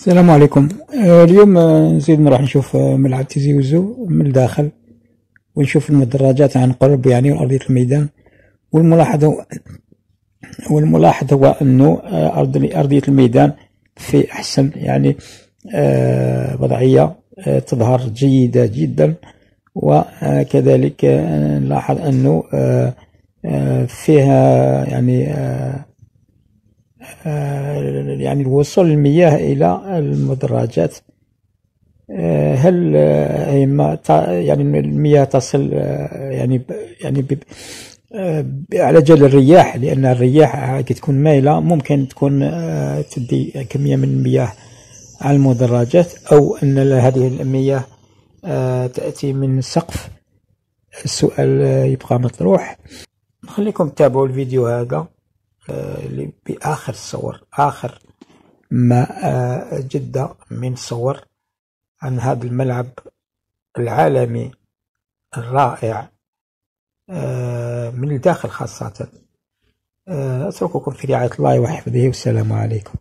السلام عليكم. آه، اليوم آه، نزيد نروح نشوف آه، ملعب تيزي وزو من الداخل ونشوف المدرجات عن قرب يعني وأرضية الميدان. والملاحظة والملاحظ هو أنه أرضية الميدان في أحسن يعني وضعية تظهر جيدة جدا. وكذلك نلاحظ أنه فيها يعني يعني الوصول المياه إلى المدرجات آه، هل آه، يعني المياه تصل يعني يعني على جال الرياح لأن الرياح كي تكون مايلة ممكن تكون تدي كمية من المياه على المدرجات أو أن هذه المياه تأتي من سقف. السؤال يبقى مطروح. نخليكم تتابعوا الفيديو هذا. بآخر الصور آخر ما آه، جدة من صور عن هذا الملعب العالمي الرائع آه، من الداخل خاصة. آه، أترككم في رعاية الله وحفظه والسلام عليكم.